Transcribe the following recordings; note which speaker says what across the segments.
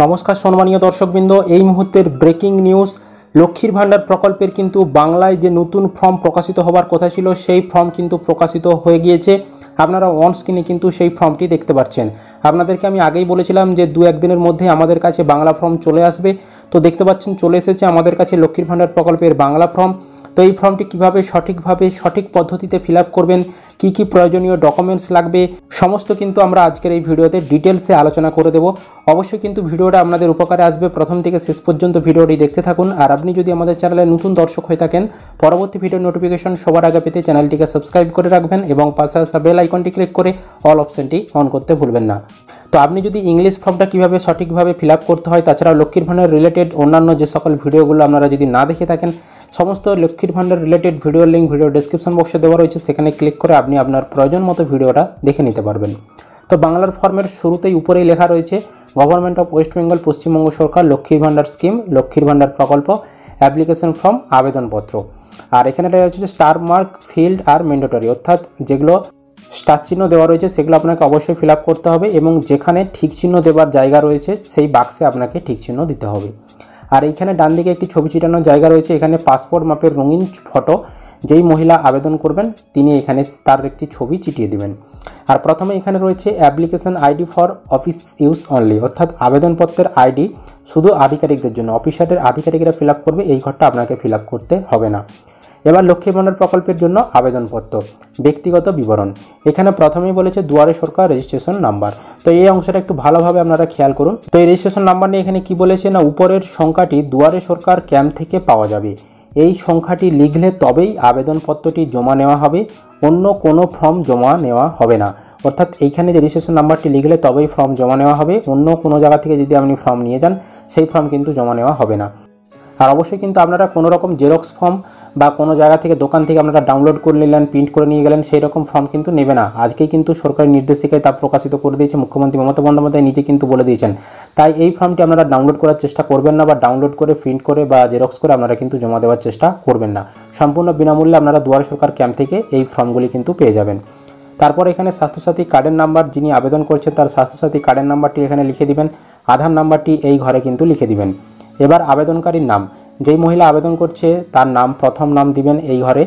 Speaker 1: নমস্কার সম্মানীয় দর্শকবৃন্দ, এই মুহূর্তের ব্রেকিং নিউজ লক্ষ্মীর ভাণ্ডার প্রকল্পের কিন্তু বাংলায় যে নতুন ফর্ম প্রকাশিত হবার কথা ছিল, সেই ফর্ম কিন্তু প্রকাশিত হয়ে গিয়েছে। আপনারা অন স্ক্রিনে কিন্তু সেই ফর্মটি দেখতে পাচ্ছেন। আপনাদেরকে আমি আগেই বলেছিলাম যে দু একদিনের মধ্যে আমাদের কাছে বাংলা ফর্ম চলে আসবে। তো দেখতে পাচ্ছেন, চলে এসেছে আমাদের কাছে লক্ষ্মীর ভাণ্ডার প্রকল্পের বাংলা ফর্ম তো এই ফর্মটি কীভাবে সঠিকভাবে, সঠিক পদ্ধতিতে ফিল করবেন, কি কি প্রয়োজনীয় ডকুমেন্টস লাগবে, সমস্ত কিন্তু আমরা আজকের এই ভিডিওতে ডিটেলসে আলোচনা করে দেব। অবশ্যই কিন্তু ভিডিওটা আপনাদের উপকারে আসবে। প্রথম থেকে শেষ পর্যন্ত ভিডিওটি দেখতে থাকুন। আর আপনি যদি আমাদের চ্যানেলে নতুন দর্শক হয়ে থাকেন, পরবর্তী ভিডিও নোটিফিকেশন সবার আগে পেতে চ্যানেলটিকে সাবস্ক্রাইব করে রাখবেন এবং পাশে আসা বেল আইকনটি ক্লিক করে অল অপশনটি অন করতে ভুলবেন না। তো আপনি যদি ইংলিশ ফর্মটা কীভাবে সঠিকভাবে ফিল করতে হয় তাছাড়া লক্ষ্মীর ভাণ্ডার রিলেটেড অন্যান্য যে সকল ভিডিওগুলো আপনারা যদি না দেখে থাকেন, সমস্ত লক্ষ্মীর ভাণ্ডার related video link video description বক্সে দেওয়া রয়েছে। সেখানে ক্লিক করে আপনি আপনার প্রয়োজন মতো ভিডিওটা দেখে নিতে পারবেন। তো বাংলার ফর্মের শুরুতেই উপরেই লেখা রয়েছে government of West Bengal Paschimbanga সরকার, লক্ষ্মীর ভাণ্ডার স্কিম লক্ষ্মীর ভাণ্ডার প্রকল্প অ্যাপ্লিকেশন ফর্ম আবেদনপত্র। আর এখানে রয়েছে স্টার মার্ক ফিল্ড আর ম্যান্ডেটরি অর্থাৎ যেগুলো স্টার চিহ্ন দেওয়া রয়েছে, সেগুলো আপনাকে অবশ্যই ফিল করতে হবে এবং যেখানে ঠিক চিহ্ন দেওয়ার জায়গা রয়েছে, সেই বাক্সে আপনাকে ঠিক চিহ্ন দিতে হবে। আর এইখানে ডান দিকে একটি ছবি চিটানোর জায়গা রয়েছে, এখানে পাসপোর্ট মাপের রঙিন ফটো যেই মহিলা আবেদন করবেন, তিনি এখানে তার একটি ছবি চিটিয়ে দিবেন। আর প্রথমে এখানে রয়েছে application ID for office use only, অর্থাৎ আবেদনপত্রের আইডি শুধু আধিকারিকদের জন্য অফিসারের আধিকারিকরা ফিল করবে, এই ঘরটা আপনাকে ফিল করতে হবে না। এবার লক্ষ্মী ভাণ্ডার প্রকল্পের জন্য আবেদনপত্র। ব্যক্তিগত বিবরণ। এখানে প্রথমেই বলেছে দুয়ারে সরকার রেজিস্ট্রেশন নাম্বার তো এই অংশটা একটু ভালোভাবে আপনারা খেয়াল করুন। তো এই রেজিস্ট্রেশন নাম্বার নিয়ে এখানে কি বলেছে না, উপরের সংখ্যাটি দুয়ারে সরকার ক্যাম্প থেকে পাওয়া যাবে। এই সংখ্যাটি লিখলে তবেই আবেদনপত্রটি জমা নেওয়া হবে, অন্য কোনো ফর্ম জমা নেওয়া হবে না। অর্থাৎ এইখানে যে রেজিস্ট্রেশন নাম্বারটি লিখলে তবেই ফর্ম জমা নেওয়া হবে, অন্য কোনো জায়গা থেকে যদি আপনি ফর্ম নিয়ে যান, সেই ফর্ম কিন্তু জমা নেওয়া হবে না। আর অবশ্যই কিন্তু আপনারা কোনো রকম জেরক্স ফর্ম বা কোনো জায়গা থেকে দোকান থেকে আপনারা ডাউনলোড করে নিলেন প্রিন্ট করে নিয়ে গেলেন সেই রকম ফর্ম কিন্তু নেবে না। আজকেই কিন্তু সরকারি নির্দেশিকায় তা প্রকাশিত করে দিয়েছে মুখ্যমন্ত্রী মমতা বন্দ্যোপাধ্যায়, নিজে কিন্তু বলে দিয়েছেন। তাই এই ফর্মটি আপনারা ডাউনলোড করার চেষ্টা করবেন না বা ডাউনলোড করে প্রিন্ট করে বা জেরক্স করে আপনারা কিন্তু জমা দেওয়ার চেষ্টা করবেন না। সম্পূর্ণ বিনামূল্যে আপনারা দুয়ারে সরকার ক্যাম্প থেকে এই ফর্মগুলি কিন্তু পেয়ে যাবেন। তারপর এখানে স্বাস্থ্যসাথী কার্ডের নাম্বার যিনি আবেদন করছেন, তার স্বাস্থ্যসাথী কার্ডের নাম্বারটি এখানে লিখে দিবেন। আধার নাম্বারটি এই ঘরে কিন্তু লিখে দিবেন। এবার আবেদনকারীর নাম। যেই মহিলা আবেদন করছে, তার নাম, প্রথম নাম দিবেন এই ঘরে,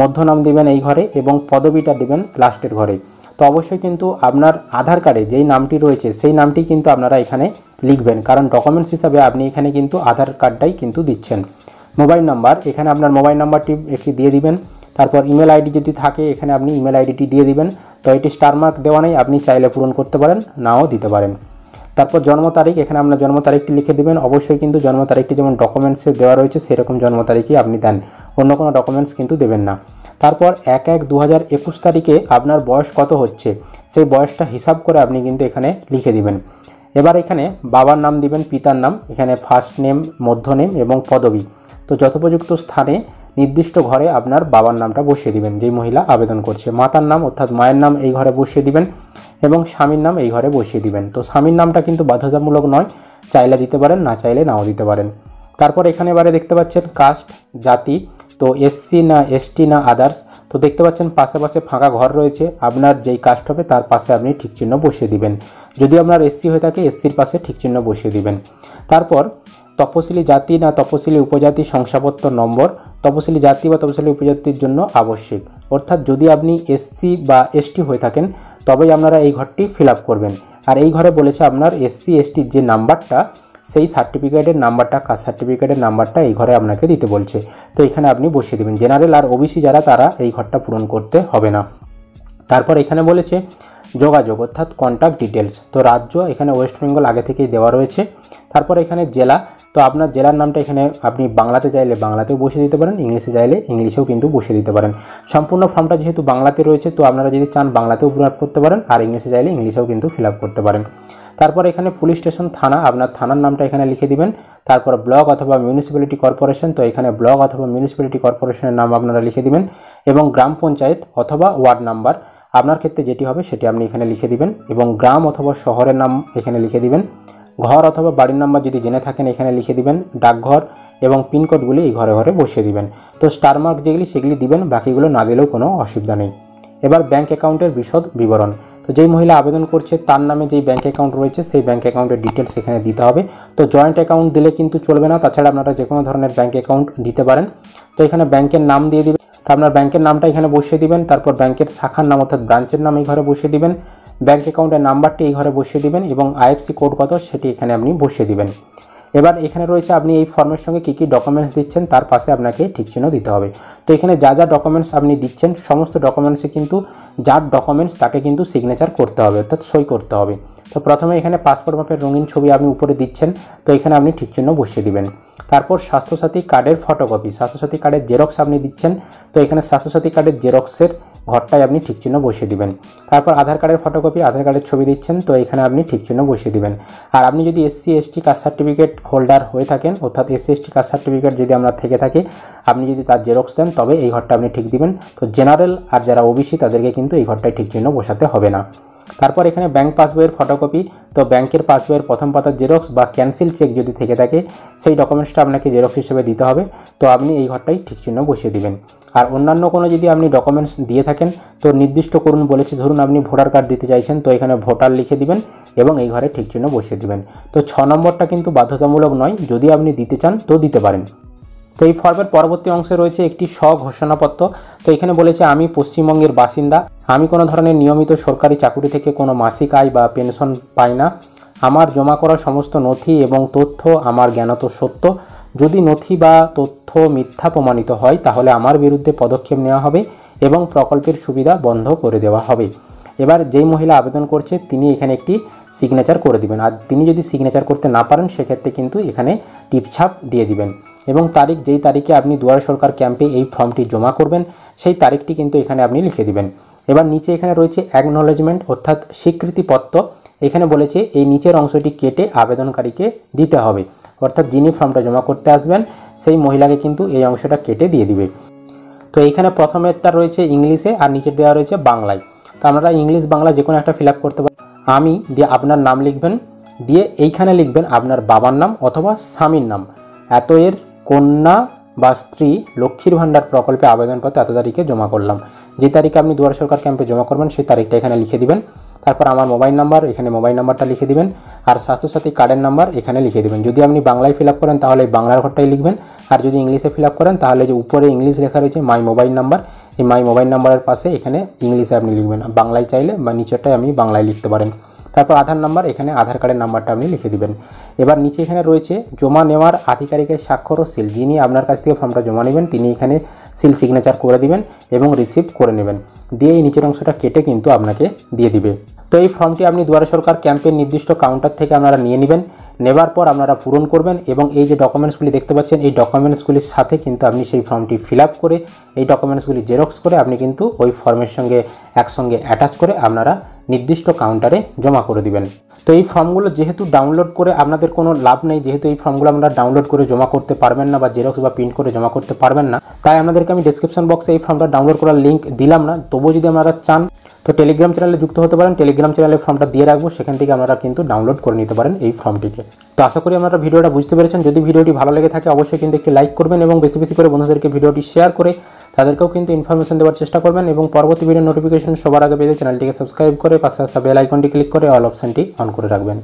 Speaker 1: মধ্য নাম দিবেন এই ঘরে এবং পদবিটা দিবেন লাস্টের ঘরে। তো অবশ্যই কিন্তু আপনার আধার কার্ডে যেই নামটি রয়েছে, সেই নামটি কিন্তু আপনারা এখানে লিখবেন। কারণ ডকুমেন্টস হিসাবে আপনি এখানে কিন্তু আধার কার্ডটাই কিন্তু দিচ্ছেন। মোবাইল নাম্বার, এখানে আপনার মোবাইল নাম্বারটি একটি দিয়ে দিবেন। তারপর ইমেল আইডি যদি থাকে, এখানে আপনি ইমেল আইডিটি দিয়ে দিবেন। তো এটি স্টার মার্ক দেওয়া নেই, আপনি চাইলে পূরণ করতে পারেন, নাও দিতে পারেন। তারপর জন্ম তারিখ, এখানে আপনার জন্ম তারিখটি লিখে দেবেন। অবশ্যই কিন্তু জন্ম তারিখটি যেমন ডকুমেন্টসে দেওয়া রয়েছে, সেরকম জন্ম তারিখই আপনি দেন। অন্য কোনো ডকুমেন্টস কিন্তু দেবেন না। তারপর এক এক দু তারিখে আপনার বয়স কত হচ্ছে, সেই বয়সটা হিসাব করে আপনি কিন্তু এখানে লিখে দিবেন। এবার এখানে বাবার নাম দিবেন, পিতার নাম, এখানে ফার্স্ট নেম মধ্য নেম এবং পদবি। তো যথোপযুক্ত স্থানে নির্দিষ্ট ঘরে আপনার বাবার নামটা বসিয়ে দিবেন, যেই মহিলা আবেদন করছে। মাতার নাম অর্থাৎ মায়ের নাম এই ঘরে বসিয়ে দিবেন। এবং স্বামীর নাম এই ঘরে বসিয়ে দিবেন। তো স্বামীর নামটা কিন্তু বাধ্যতামূলক নয়, চাইলে দিতে পারেন, না চাইলে নাও দিতে পারেন। তারপর এখানে এবারে দেখতে পাচ্ছেন কাস্ট জাতি, তো এসসি না এসটি না আদার্স তো দেখতে পাচ্ছেন পাশে পাশে ফাঁকা ঘর রয়েছে, আপনার যেই কাস্ট হবে তার পাশে আপনি ঠিক চিহ্ন বসিয়ে দিবেন। যদি আপনার এসসি হয়ে থাকে এসসির পাশে ঠিক চিহ্ন বসিয়ে দিবেন। তারপর তপশিলি জাতি না, তপশিলি উপজাতি, শংসাপত্র নম্বর তপশিলি জাতি বা তপশিলি উপজাতির জন্য আবশ্যিক। অর্থাৎ যদি আপনি এসসি বা এসটি হয়ে থাকেন, তবেই আপনারা এই ঘরটি ফিল করবেন। আর এই ঘরে বলেছে আপনার এসসি এসটির যে নাম্বারটা, সেই সার্টিফিকেটের নাম্বারটা, কাস্ট সার্টিফিকেটের নাম্বারটা এই ঘরে আপনাকে দিতে বলছে। তো এখানে আপনি বসিয়ে দেবেন। জেনারেল আর ওবিসি যারা, তারা এই ঘরটা পূরণ করতে হবে না। তারপর এখানে বলেছে যোগাযোগ, অর্থাৎ কন্ট্যাক্ট ডিটেলস তো রাজ্য এখানে ওয়েস্ট বেঙ্গল আগে থেকেই দেওয়া রয়েছে। তারপর এখানে জেলা তো আপনার জেলার নামটা এখানে আপনি বাংলাতে চাইলে বাংলাতেও বসে দিতে পারেন, ইংলিশে চাইলে ইংলিশেও কিন্তু বসে দিতে পারেন। সম্পূর্ণ ফর্মটা যেহেতু বাংলাতে রয়েছে, তো আপনারা যদি চান বাংলাতেও ফিল করতে পারেন, আর ইংলিশে চাইলে ইংলিশেও কিন্তু ফিল করতে পারেন। তারপর এখানে পুলিশ স্টেশন থানা, আপনার থানার নামটা এখানে লিখে দিবেন। তারপর ব্লক অথবা মিউনিসিপ্যালিটি কর্পোরেশন তো এখানে ব্লক অথবা মিউনিসিপ্যালিটি কর্পোরেশনের নাম আপনারা লিখে দিবেন। এবং গ্রাম পঞ্চায়েত অথবা ওয়ার্ড নাম্বার, আপনার ক্ষেত্রে যেটি হবে সেটি আপনি এখানে লিখে দিবেন। এবং গ্রাম অথবা শহরের নাম এখানে লিখে দিবেন। ঘর অথবা বাড়ির নাম্বার যদি জেনে থাকেন, এখানে লিখে দিবেন ডাকঘর এবং পিনকোডগুলি এই ঘরে ঘরে বসিয়ে দিবেন। তো স্টার মার্ক যেগুলি, সেগুলি দিবেন, বাকিগুলো না দিলেও কোনো অসুবিধা নেই। এবার ব্যাংক অ্যাকাউন্টের বিশদ বিবরণ। তো যেই মহিলা আবেদন করছে, তার নামে যেই ব্যাংক অ্যাকাউন্ট রয়েছে, সেই ব্যাংক অ্যাকাউন্টের ডিটেলস এখানে দিতে হবে। তো জয়েন্ট অ্যাকাউন্ট দিলে কিন্তু চলবে না, তাছাড়া আপনারা যে কোনো ধরনের ব্যাংক অ্যাকাউন্ট দিতে পারেন। তো এখানে ব্যাংকের নাম দিয়ে দিবেন। তো আপনার ব্যাংকের নামটা এখানে বসিয়ে দিবেন, তারপর ব্যাংকের শাখার নাম অর্থাৎ ব্রাঞ্চের নাম এই ঘরে বসিয়ে দিবেন। ব্যাংক অ্যাকাউন্টের নাম্বারটি এই ঘরে বসিয়ে দিবেন এবং আইএফসি কোড কত সেটি এখানে আপনি বসিয়ে দিবেন। এবার এখানে রয়েছে আপনি এই ফর্মের সঙ্গে কী কী ডকুমেন্টস দিচ্ছেন, তার পাশে আপনাকে ঠিক চিহ্ন দিতে হবে। তো এখানে যা যা ডকুমেন্টস আপনি দিচ্ছেন, সমস্ত ডকুমেন্টসে কিন্তু যার ডকুমেন্টস তাকে কিন্তু সিগনেচার করতে হবে, অর্থাৎ সই করতে হবে। তো প্রথমে এখানে পাসপোর্ট মাপের রঙিন ছবি আপনি উপরে দিচ্ছেন, তো এখানে আপনি ঠিক চিহ্ন বসিয়ে দিবেন। তারপর স্বাস্থ্যসাথী কার্ডের ফটোকপি স্বাস্থ্যসাথী কার্ডের জেরক্স আপনি দিচ্ছেন, তো এখানে স্বাস্থ্যসাথী কার্ডের জেরক্সের ঘরটায় আপনি ঠিক চিহ্ন বসিয়ে দিবেন। তারপর আধার কার্ডের ফটোকপি আধার কার্ডের ছবি দিচ্ছেন, তো এখানে আপনি ঠিক চিহ্ন বসিয়ে দিবেন। আর আপনি যদি SC ST caste certificate holder হয়ে থাকেন, অর্থাৎ এসসি এসটি কাস্ট সার্টিফিকেট যদি আমরা থেকে থাকি, আপনি যদি তার জেরক্স দেন, তবে এই ঘরটা আপনি ঠিক দিবেন। তো জেনারেল আর যারা ওবিসি তাদেরকে কিন্তু এই ঘরটায় ঠিক চিহ্ন বসাতে হবে না। তারপর এখানে ব্যাংক পাসবইয়ের ফটোকপি তো ব্যাংকের পাসবইয়ের প্রথম পাতার জেরক্স বা ক্যান্সেল চেক যদি থেকে থাকে, সেই ডকুমেন্টসটা আপনাকে জেরক্স হিসেবে দিতে হবে। তো আপনি এই ঘরটাই ঠিক চিহ্ন বসিয়ে দিবেন। আর অন্যান্য কোনো যদি আপনি ডকুমেন্টস দিয়ে থাকেন, তো নির্দিষ্ট করুন বলেছে, ধরুন আপনি ভোটার কার্ড দিতে চাইছেন, তো এখানে ভোটার লিখে দিবেন এবং এই ঘরে ঠিক চিহ্ন বসিয়ে দিবেন। তো ছ নম্বরটা কিন্তু বাধ্যতামূলক নয়, যদি আপনি দিতে চান, তো দিতে পারেন। তো এই ফর্মের পরবর্তী অংশে রয়েছে একটি স্বঘোষণাপত্র। তো এখানে বলেছে, আমি পশ্চিমবঙ্গের বাসিন্দা। আমি কোনো ধরনের নিয়মিত সরকারি চাকুরি থেকে কোনো মাসিক আয় বা পেনশন পাই না। আমার জমা করা সমস্ত নথি এবং তথ্য আমার জ্ঞানত সত্য। যদি নথি বা তথ্য মিথ্যা প্রমাণিত হয়, তাহলে আমার বিরুদ্ধে পদক্ষেপ নেওয়া হবে এবং প্রকল্পের সুবিধা বন্ধ করে দেওয়া হবে। এবার যেই মহিলা আবেদন করছে, তিনি এখানে একটি সিগনেচার করে দিবেন। আর তিনি যদি সিগনেচার করতে না পারেন, সেক্ষেত্রে কিন্তু এখানে টিপছাপ দিয়ে দিবেন। এবং তারিখ, যেই তারিখে আপনি দুয়ারে সরকার ক্যাম্পে এই ফর্মটি জমা করবেন, সেই তারিখটি কিন্তু এখানে আপনি লিখে দিবেন। এবার নিচে এখানে রয়েছে অ্যাকনোলেজমেন্ট অর্থাৎ স্বীকৃতিপত্র। এখানে বলেছে, এই নিচের অংশটি কেটে আবেদনকারীকে দিতে হবে। অর্থাৎ যিনি ফর্মটা জমা করতে আসবেন, সেই মহিলাকে কিন্তু এই অংশটা কেটে দিয়ে দিবে। তো এইখানে প্রথমেরটা রয়েছে ইংলিশে, আর নিচের দেওয়া রয়েছে বাংলায়। তো আপনারা ইংলিশ বাংলা যে কোনো একটা ফিল করতে পারেন আমি দিয়ে আপনার নাম লিখবেন, দিয়ে এইখানে লিখবেন আপনার বাবার নাম অথবা স্বামীর নাম। এত এর কন্যা বা স্ত্রী লক্ষ্মীর ভাণ্ডার প্রকল্পে আবেদনপত্র এত তারিখে জমা করলাম। যে তারিখে আপনি দুয়ার সরকার ক্যাম্পে জমা করবেন, সেই তারিখটা এখানে লিখে দিবেন। তারপর আমার মোবাইল নাম্বার এখানে মোবাইল নাম্বারটা লিখে দিবেন। আর স্বাস্থ্যসাথী কার্ডের নাম্বার এখানে লিখে দিবেন। যদি আপনি বাংলায় ফিল করেন, তাহলে বাংলার ঘরটাই লিখবেন। আর যদি ইংলিশে ফিল করেন, তাহলে যে উপরে ইংলিশ লেখা রয়েছে মাই মোবাইল নাম্বার এই মাই মোবাইল নাম্বারের পাশে এখানে ইংলিশে আপনি লিখবেন। বাংলায় চাইলে বা নিচেরটাই আপনি বাংলায় লিখতে পারেন। তারপর আধার নাম্বার এখানে আধার কার্ডের নাম্বারটা আপনি লিখে দিবেন। এবার নিচে এখানে রয়েছে জমা নেওয়ার আধিকারিকের স্বাক্ষর ও সিল যিনি আপনার কাছ থেকে ফর্মটা জমা নেবেন, তিনি এখানে সিল সিগনেচার করে দিবেন এবং রিসিভ করে নেবেন। দিয়ে এই নিচের অংশটা কেটে কিন্তু আপনাকে দিয়ে দিবে। তো এই ফর্মটি আপনি দুয়ারে সরকার ক্যাম্পের নির্দিষ্ট কাউন্টার থেকে আপনারা নিয়ে নেবেন। নেবার পর আপনারা পূরণ করবেন এবং এই যে ডকুমেন্টসগুলি দেখতে পাচ্ছেন, এই ডকুমেন্টসগুলির সাথে কিন্তু আপনি সেই ফর্মটি ফিল করে, এই ডকুমেন্টসগুলি জেরক্স করে আপনি কিন্তু ওই ফর্মের সঙ্গে একসঙ্গে অ্যাটাচ করে আপনারা নির্দিষ্ট কাউন্টারে জমা করে দিবেন। তো এই ফর্মগুলো যেহেতু ডাউনলোড করে আপনাদের কোনো লাভ নেই, যেহেতু এই ফর্মগুলো আপনারা ডাউনলোড করে জমা করতে পারবেন না বা জেরক্স বা প্রিন্ট করে জমা করতে পারবেন না, তাই আপনাদেরকে আমি ডিসক্রিপশন বক্সে এই ফর্মটা ডাউনলোড করার লিঙ্ক দিলাম না। তবুও যদি আপনারা চান, তো টেলিগ্রাম চ্যানেলে যুক্ত হতে পারেন। টেলিগ্রাম চ্যানেলে ফর্মটা দিয়ে রাখব, সেখান থেকে আপনারা কিন্তু ডাউনলোড করে নিতে পারেন এই ফর্মটিকে তো আশা করি আপনারা ভিডিওটা বুঝতে পেরেছেন। যদি ভিডিওটি ভালো লেগে থাকে, অবশ্যই কিন্তু একটি লাইক করবেন এবং বেশি বেশি করে বন্ধুদেরকে ভিডিওটি শেয়ার করে তাদেরকেও কিন্তু ইনফরমেশন দেওয়ার চেষ্টা করবেন এবং পরবর্তী ভিডিও নোটিফিকেশন সবার আগে পেতে চ্যানেলটিকে সাবস্ক্রাইব করে পাশে আসা বেল আইকনটি ক্লিক করে অল অপশানটি অন করে রাখবেন।